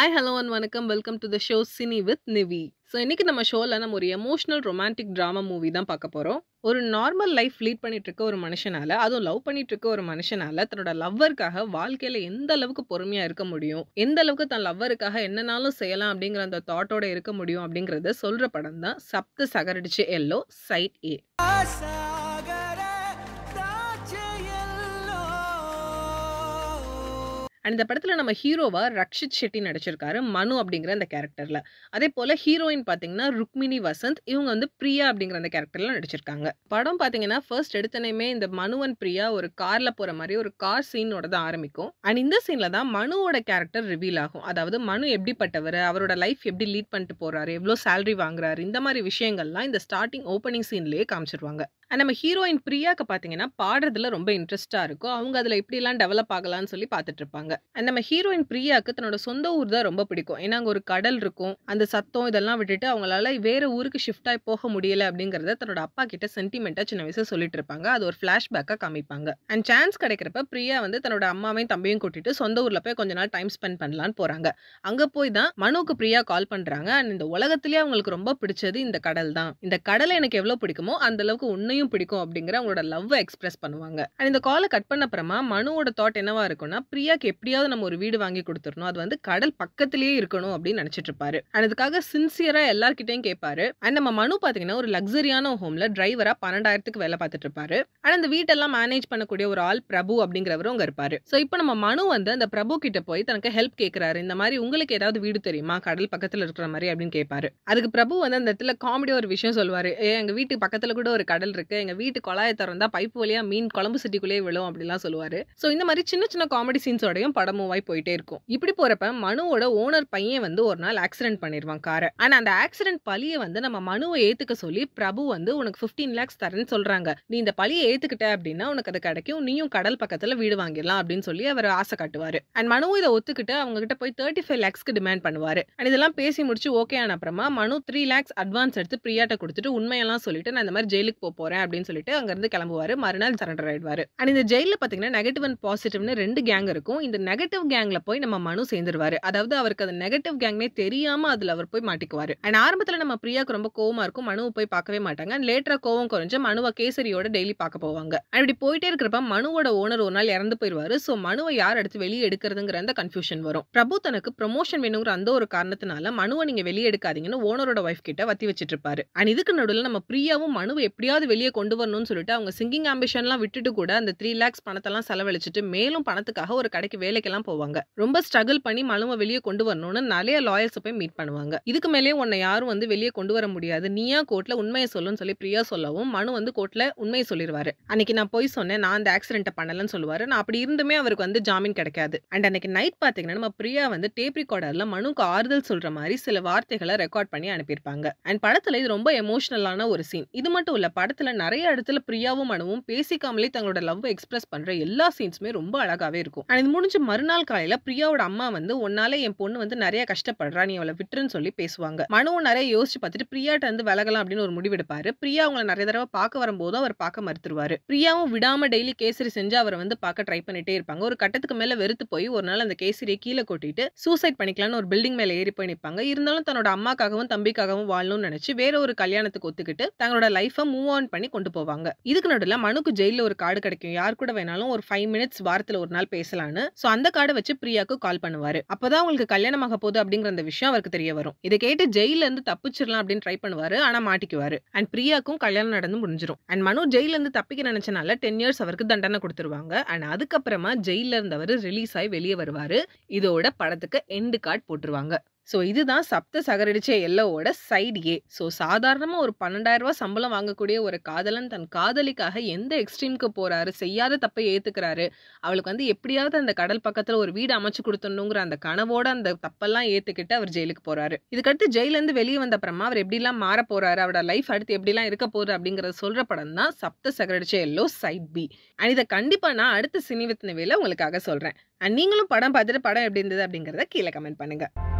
Hi hello and வணக்கம். Welcome to the show cine with Nivi so இன்னைக்கு நம்ம ஷோவில் நம்ம ஒரு எமோஷனல் ரொமான்டிக் ட்ராமா மூவி தான் பார்க்க போகிறோம் ஒரு நார்மல் லைஃப் லீட் பண்ணிட்டு இருக்க ஒரு மனுஷனால அதுவும் லவ் பண்ணிட்டு இருக்க ஒரு மனுஷனால தன்னோட லவ்வருக்காக வாழ்க்கையில எந்த அளவுக்கு பொறுமையா இருக்க முடியும்? எந்த அளவுக்கு தன் லவ்வருக்காக என்னனாலும் செய்யலாம் அப்படிங்கிற அந்த தாட்டோட இருக்க முடியும் அப்படிங்கறத சொல்ற படம் தான் Sapta Sagaradaache Ello side A and இந்த படத்தில் நம்ம ஹீரோவாக ரக்ஷித் ஷெட்டி நடிச்சிருக்காரு மனு அப்படிங்கிற அந்த கேரக்டரில் அதே போல் ஹீரோயின் பார்த்தீங்கன்னா ருக்மிணி வசந்த். இவங்க வந்து பிரியா அப்படிங்கிற அந்த கேரக்டரில் நடிச்சிருக்காங்க. படம் பார்த்தீங்கன்னா ஃபர்ஸ்ட் எடுத்தனையுமே இந்த மனுவன் பிரியா ஒரு காரில் போகிற மாதிரி ஒரு கார் சீனோட தான் ஆரம்பிக்கும். அண்ட் இந்த சீனில் தான் மனுவோட கேரக்டர் ரிவீல் ஆகும். அதாவது மனு எப்படிப்பட்டவர் அவரோட லைஃப் எப்படி லீட் பண்ணிட்டு போகிறாரு எவ்வளோ சேலரி வாங்குறாரு இந்த மாதிரி விஷயங்கள்லாம் இந்த ஸ்டார்டிங் ஓப்பனிங் சீன்லேயே காமிச்சிருவாங்க. அண்ட் நம்ம ஹீரோயின் பிரியாக்கு பார்த்தீங்கன்னா பாடுறதுல ரொம்ப இன்ட்ரெஸ்ட்டாக இருக்கும். அவங்க அதில் எப்படிலாம் டெவலப் ஆகலாம்னு சொல்லி பார்த்துட்டு இருப்பாங்க. அண்ட் நம்ம ஹீரோயின் பிரியாக்கு தன்னோட சொந்த ஊர் தான் ரொம்ப பிடிக்கும். ஏன்னா அங்கே ஒரு கடல் இருக்கும். அந்த சத்தம் இதெல்லாம் விட்டுட்டு அவங்களால வேற ஊருக்கு ஷிஃப்ட் ஆகி போக முடியல அப்படிங்கிறத தன்னோட அப்பா கிட்ட சென்டிமெண்ட்டாக சின்ன வயசு சொல்லிட்டு இருப்பாங்க. அது ஒரு ஃப்ளாஷ்பேக்காக காமிப்பாங்க. அண்ட் சான்ஸ் கிடைக்கிறப்ப பிரியா வந்து தன்னோட அம்மாவையும் தம்பியும் கூட்டிட்டு சொந்த ஊரில் போய் கொஞ்ச நாள் டைம் ஸ்பெண்ட் பண்ணலான்னு போகிறாங்க அங்கே போய் தான் மனோக்கு பிரியா கால் பண்ணுறாங்க அண்ட் இந்த உலகத்திலேயே அவங்களுக்கு ரொம்ப பிடிச்சது இந்த கடல் தான். இந்த கடலை எனக்கு எவ்வளோ பிடிக்குமோ அந்த அளவுக்கு உன்னையும் பிடிக்கும் அப்படிங்கிற அவங்களோட லவ்வை எக்ஸ்பிரஸ் பண்ணுவாங்க. அண்ட் இந்த காலை கட் பண்ண அப்புறமா மனுவோட தாட் என்னவா இருக்கும்னா பிரியாக்கு எப்படியாவது நம்ம ஒரு வீடு வாங்கி கொடுத்துடணும். அது வந்து கடல் பக்கத்திலேயே இருக்கணும் அப்படின்னு நினைச்சிட்டு இருப்பாரு. அண்ட் அதுக்காக சின்சியரா எல்லார்கிட்டையும் கேட்பாரு அண்ட் நம்ம மனு பாத்தீங்கன்னா ஒரு லக்ஸரியான ஹோம்ல டிரைவரா பன்னெண்டாயிரத்துக்கு வேலை பார்த்துட்டு இருப்பாரு. அண்ட் அந்த வீட்டெல்லாம் மேனேஜ் பண்ணக்கூடிய ஒரு ஆள் பிரபு அப்படிங்கிறவரும் அங்க இருப்பாரு. சோ இப்போ நம்ம மனு வந்து அந்த பிரபு கிட்ட போய் தனக்கு ஹெல்ப் கேட்கிறாரு இந்த மாதிரி உங்களுக்கு ஏதாவது வீடு தெரியுமா? கடல் பக்கத்துல இருக்கிற மாதிரி அப்படின்னு கேட்பாரு அதுக்கு பிரபு வந்து அந்த இடத்துல காமெடியா ஒரு விஷயம் சொல்லுவாரு. ஏ எங்க வீட்டு பக்கத்துல கூட ஒரு கடல் இருக்கு. எங்க வீட்டு குழாயை திறந்தா பைப்பு வழியா மீன் குழம்பு சிட்டிக்குள்ளேயே விழும் அப்படிலாம் சொல்லுவாரு. சோ இந்த மாதிரி சின்ன சின்ன காமெடி சீன்ஸோடையும் படம் மூவாய் போயிட்டே இருக்கும். இப்படி போறப்ப மனுவோட ஓனர் பையன் வந்து ஒரு நாள் ஆக்சிடென்ட் பண்ணிடுவான் காரை ஆனா அந்த ஆக்சிடென்ட் பழிய வந்து நம்ம மனுவை ஏத்துக்க சொல்லி பிரபு வந்து உனக்கு 15 லேக்ஸ் தரேன்னு சொல்றாங்க. நீ இந்த பழியை ஏத்துக்கிட்ட அப்படின்னா உனக்கு அது கிடைக்கும். நீயும் கடல் பக்கத்துல வீடு வாங்கிடலாம் அப்படின்னு சொல்லி அவர் ஆசை காட்டுவாரு. அண்ட் மனு இதை ஒத்துக்கிட்டு அவங்க கிட்ட போய் தேர்ட்டி ஃபைவ் லேக்ஸ்க்கு டிமாண்ட் பண்ணுவாரு. அண்ட் இதெல்லாம் பேசி முடிச்சு ஓகே ஆன அப்புறமா மனு த்ரீ லேக்ஸ் அட்வான்ஸ் எடுத்து பிரியாட்ட கொடுத்துட்டு உண்மையெல்லாம் சொல்லிட்டு நான் இந்த மாதிரி ஜெயிலுக்கு போக அப்படின்னு சொல்லிட்டு அங்கேருந்து கிளம்புவார். கிளம்புவாரு மறுநாள் சரண்டர் ஆயிடுவார். அண்ட் இந்த ஜெயிலில் பார்த்தீங்கன்னா நெகட்டிவ் அண்ட் பாசிட்டிவ்னு ரெண்டு கேங் இருக்கும். இந்த நெகட்டிவ் கேங்கில் போய் நம்ம மனு சேர்ந்துருவாரு. அதாவது அவருக்கு அது நெகட்டிவ் கேங்னே தெரியாமல் அதில் அவர் போய் மாட்டிக்குவார். அண்ட் ஆரம்பத்தில் நம்ம பிரியாக்கு ரொம்ப கோவமாக இருக்கும். மனுவை போய் பார்க்கவே மாட்டாங்க. அண்ட் லேட்டரா கோவம் குறைஞ்சு மனுவை கேசரியோட டெய்லி பார்க்க போவாங்க. அண்ட் இப்படி போயிட்டே இருக்கிறப்ப மனுவோட ஓனர் ஒரு நாள் இறந்து போயிடுவார் ஸோ மனுவை யார் எடுத்து வெளியே எடுக்கிறதுங்கிற அந்த கன்ஃபியூஷன் வரும். பிரபு தனக்கு ப்ரமோஷன் வேணுங்கிற அந்த ஒரு காரணத்தினால மனுவை நீங்கள் வெளியே எடுக்காதீங்கன்னு ஓனரோட ஒய்ஃப் கிட்ட வத்தி வச்சிட்டு இருப்பாரு. அண்ட் இதுக்கு நடுவில் நம்ம பிரியாவும் மனுவை எப்படியாவது வெளியே கொண்டு வரணும்னு சொல்லிட்டு அவங்க சிங்கிங் ஆம்பிஷன்லாம் விட்டுட்டு கூட அந்த த்ரீ லேக்ஸ் பணத்தெல்லாம் செலவழிச்சிட்டு மேலும் பணத்துக்காக ஒரு கடைக்கு வேலைக்கெல்லாம் போவாங்க. ரொம்ப ஸ்ட்ரகிள் பண்ணி மனுவை வெளியே கொண்டு வரணும்னு நிறைய லாயர்ஸ் போய் மீட் பண்ணுவாங்க. இதுக்கு மேலேயே உன்னை யாரும் வந்து வெளியே கொண்டு வர முடியாது. நீயா கோர்ட்ல உண்மையை சொல்லுன்னு சொல்லி பிரியா சொல்லவும் மனு வந்து கோர்ட்ல உண்மையை சொல்லிடுவாரு அன்னைக்கு நான் போய் சொன்னேன் நான் அந்த ஆக்சிடென்ட்டை பண்ணலன்னு சொல்லுவாரு. நான் அப்படி இருந்துமே அவருக்கு வந்து ஜாமீன் கிடைக்காது. அண்ட் அன்னைக்கு நைட் பாத்தீங்கன்னா நம்ம பிரியா வந்து டேப் ரெக்கார்டர்ல மனுக்கு ஆறுதல் சொல்ற மாதிரி சில வார்த்தைகளை ரெக்கார்ட் பண்ணி அனுப்பியிருப்பாங்க. அண்ட் படத்துல இது ரொம்ப எமோஷனலான ஒரு சீன் இது மட்டும் இல்ல படத்துல நிறைய இடத்துல பிரியாவும் மனுவும் பேசிக்காமலே தங்களோட லவ் எக்ஸ்பிரஸ் பண்ற எல்லா சீன்ஸுமே ரொம்ப அழகாவே இருக்கும். அண்ட் இது முடிஞ்சு மறுநாள் காலையில பிரியாவோட அம்மா வந்து உன்னால என் பொண்ணு வந்து நிறைய கஷ்டப்படுறா நீ அவளை விட்டுருன்னு சொல்லி பேசுவாங்க. மனுவும் நிறைய யோசிச்சு பார்த்துட்டு பிரியாட்ட வந்து விலகலாம் அப்படின்னு ஒரு முடிவெடுப்பாரு பிரியா அவங்களை நிறைய தடவை பார்க்க வரும்போது அவர் பார்க்க மறுத்துருவாரு. பிரியாவும் விடாம டெய்லி கேசரி செஞ்சு அவரை வந்து பார்க்க ட்ரை பண்ணிட்டே இருப்பாங்க. ஒரு கட்டத்துக்கு மேல வெறுத்து போய் ஒரு நாள் அந்த கேசரியை கீழே கொட்டிட்டு சூசைட் பண்ணிக்கலாம்னு ஒரு பில்டிங் மேல ஏறி போய் நிற்பாங்க இருந்தாலும் தன்னோட அம்மாக்காகவும் தம்பிக்காகவும் வாழணும்னு நினைச்சு வேற ஒரு கல்யாணத்துக்கு ஒத்துக்கிட்டு தங்களோட லைஃபை மூவ் ஆன் பண்ணி கொண்டு போவாங்க. இதுக்கு நடுவில் மனுக்கு ஜெயிலில் ஒரு கார்டு கிடைக்கும். யார் கூட வேணாலும் ஒரு ஃபைவ் மினிட்ஸ் வாரத்தில் ஒரு நாள் பேசலாம்னு ஸோ அந்த கார்டை வச்சு பிரியாக்கு கால் பண்ணுவாரு. அப்பதான் உங்களுக்கு ஆக போகுது அப்படிங்கிற அந்த விஷயம் அவருக்கு தெரிய வரும். இதை கேட்டு ஜெயில இருந்து தப்பிச்சிடலாம் அப்படின்னு ட்ரை பண்ணுவாரு. ஆனா மாட்டிக்குவாரு. அண்ட் பிரியாக்கும் கல்யாணம் நடந்து முடிஞ்சிடும் அண்ட் மனு ஜெயில இருந்து தப்பிக்க நினைச்சனால டென் இயர்ஸ் அவருக்கு தண்டனை கொடுத்துருவாங்க. அண்ட் அதுக்கப்புறமா ஜெயில இருந்தவர் ரிலீஸ் ஆகி வெளியே வருவாரு. இதோட படத்துக்கு எண்டு கார்டு போட்டுருவாங்க. ஸோ இதுதான் சப்த சகரடிச்ச எல்லோவோட சைடு ஏ. ஸோ சாதாரணமாக ஒரு பன்னெண்டாயிரம் சம்பளம் வாங்கக்கூடிய ஒரு காதலன் தன் காதலிக்காக எந்த எக்ஸ்ட்ரீம்க்கு போகிறாரு செய்யாத தப்பை ஏற்றுக்கிறாரு அவளுக்கு வந்து எப்படியாவது அந்த கடல் பக்கத்தில் ஒரு வீடு அமைச்சு கொடுத்தணுங்கிற அந்த கனவோட அந்த தப்பெல்லாம் ஏற்றுக்கிட்டு அவர் ஜெயிலுக்கு போகிறாரு இதுக்கடுத்து ஜெயிலேருந்து வெளியே வந்த அப்புறமா அவர் எப்படிலாம் மாற போகிறாரு அவரோட லைஃப் அடுத்து எப்படிலாம் இருக்க போகுது அப்படிங்கிறத சொல்கிற படம் தான் Sapta Sagaradaache Ello side B. And இதை கண்டிப்பாக நான் அடுத்த சினி வித் உங்களுக்காக சொல்கிறேன் அண்ட் நீங்களும் படம் பார்த்துட்டு படம் எப்படி இருந்தது அப்படிங்கிறத கீழே கமெண்ட் பண்ணுங்கள்